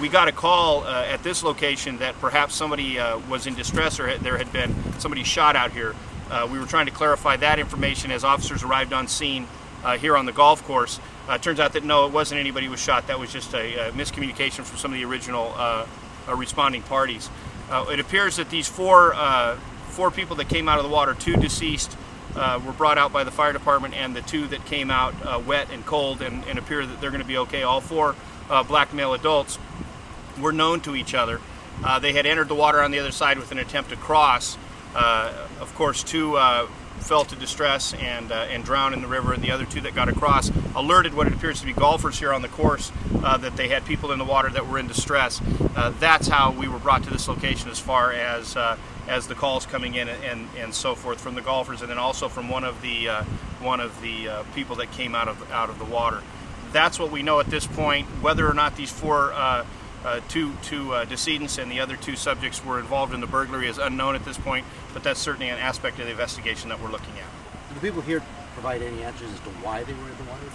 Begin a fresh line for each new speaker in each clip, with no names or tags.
we got a call uh, at this location that perhaps somebody uh, was in distress or there had been somebody shot out here. Uh, we were trying to clarify that information as officers arrived on scene uh, here on the golf course. Uh, turns out that no, it wasn't anybody who was shot. That was just a, a miscommunication from some of the original uh, responding parties. it appears that these four four people that came out of the water, two deceased, were brought out by the fire department, and the two that came out wet and cold and, and appear that they're going to be okay. All four black male adults were known to each other. Uh, they had entered the water on the other side with an attempt to cross. Uh, of course, two uh, fell to distress and, uh, and drowned in the river, and the other two that got across alerted what it appears to be golfers here on the course uh, that they had people in the water that were in distress. Uh, that's how we were brought to this location as far as as the calls coming in and, and, and, so forth from the golfers, and then also from one of the one of the people that came out of out of the water. That's what we know at this point. Whether or not these four uh, two, two uh, decedents and the other two subjects were involved in the burglary is unknown at this point, but that's certainly an aspect of the investigation that we're looking at.
Do the people here provide any answers as to why they were in the water?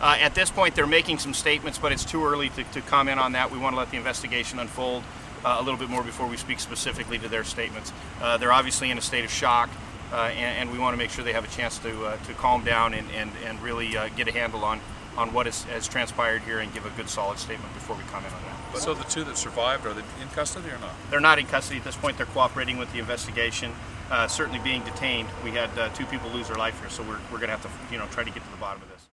Uh, at this point, they're making some statements, but it's too early to, to comment on that. We want to let the investigation unfold uh, a little bit more before we speak specifically to their statements. Uh, they're obviously in a state of shock. Uh, and, and, we want to make sure they have a chance to, uh, to calm down and, and, and really uh, get a handle on, on what has, has transpired here and give a good solid statement before we comment on that.
So the two that survived, are they in custody or not?
They're not in custody at this point. They're cooperating with the investigation. Uh, certainly being detained. We had uh, two people lose their life here, so we're, we're going to have to you know try to get to the bottom of this.